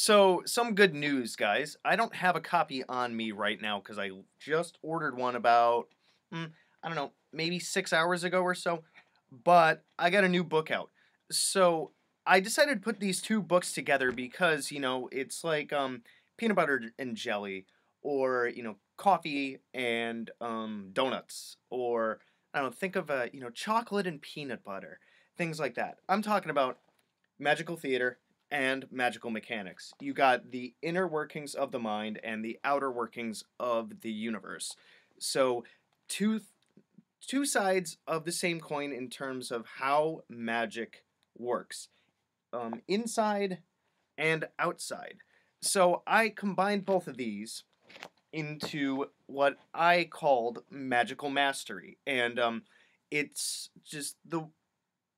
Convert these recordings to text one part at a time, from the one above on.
So, some good news, guys. I don't have a copy on me right now because I just ordered one about, mm, I don't know, maybe six hours ago or so. But I got a new book out. So, I decided to put these two books together because, you know, it's like um, peanut butter and jelly, or, you know, coffee and um, donuts, or, I don't know, think of, a, you know, chocolate and peanut butter, things like that. I'm talking about magical theater and magical mechanics. You got the inner workings of the mind and the outer workings of the universe. So, two two sides of the same coin in terms of how magic works. Um, inside and outside. So, I combined both of these into what I called magickal mastery. And um, it's just the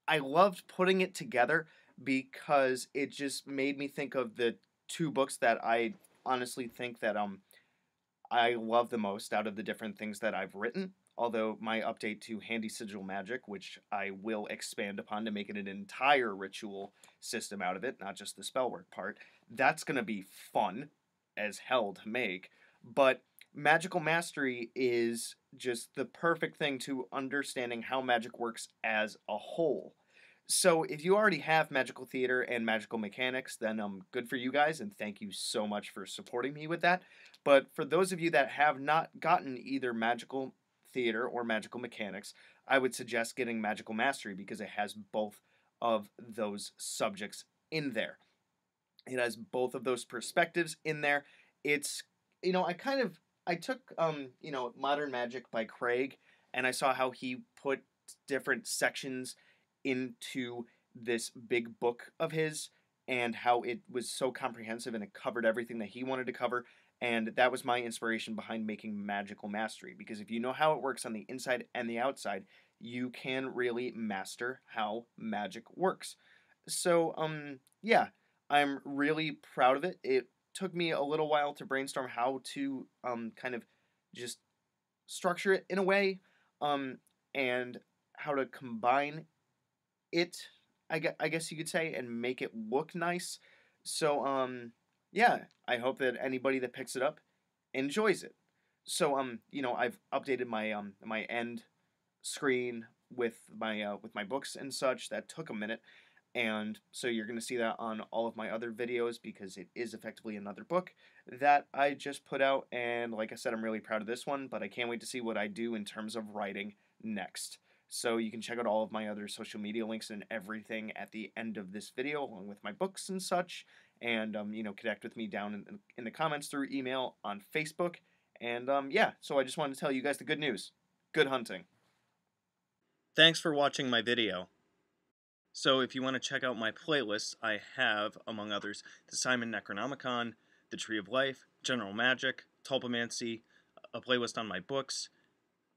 I loved putting it together because it just made me think of the two books that I honestly think that um I love the most out of the different things that I've written. Although my update to Handy Sigil Magic, which I will expand upon to make it an entire ritual system out of it, not just the spellwork part, that's going to be fun as hell to make. But Magickal Mastery is just the perfect thing to understanding how magic works as a whole. So if you already have magical theater and magical mechanics, then um good for you guys and thank you so much for supporting me with that. But for those of you that have not gotten either magical theater or magical mechanics, I would suggest getting magickal mastery because it has both of those subjects in there. It has both of those perspectives in there. It's you know, I kind of I took um, you know, Modern Magick by Kraig and I saw how he put different sections into this big book of his and how it was so comprehensive and it covered everything that he wanted to cover. And that was my inspiration behind making Magickal Mastery. Because if you know how it works on the inside and the outside, you can really master how magic works. So, um, yeah, I'm really proud of it. It took me a little while to brainstorm how to um, kind of just structure it in a way um, and how to combine it, I guess, you could say, and make it look nice. So, um, yeah, I hope that anybody that picks it up enjoys it. So, um, you know, I've updated my um my end screen with my uh, with my books and such. That took a minute, and so you're gonna see that on all of my other videos because it is effectively another book that I just put out. And like I said, I'm really proud of this one, but I can't wait to see what I do in terms of writing next. So you can check out all of my other social media links and everything at the end of this video, along with my books and such. And um, you know, connect with me down in, in the comments through email on Facebook. And um, yeah, so I just wanted to tell you guys the good news. Good hunting. Thanks for watching my video. So if you want to check out my playlists, I have, among others, the Simon Necronomicon, the Tree of Life, General Magic, Tulpamancy, a playlist on my books,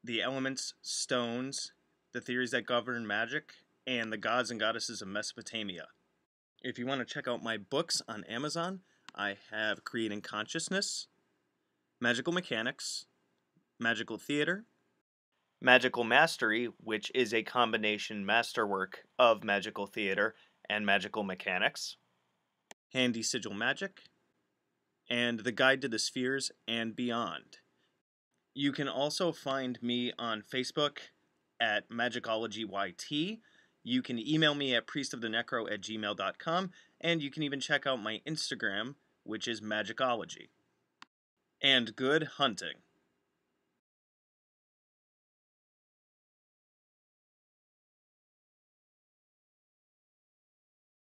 the Elements, Stones, the theories that govern magic, and the gods and goddesses of Mesopotamia. If you want to check out my books on Amazon, I have Creating Consciousness, Magical Mechanics, Magical Theater, Magickal Mastery, which is a combination masterwork of magical theater and magical mechanics, Handy Sigil Magic, and The Guide to the Spheres and Beyond. You can also find me on Facebook at magickology.yt. You can email me at priestofthenecro at gmail.com, and you can even check out my Instagram, which is magicology. And good hunting.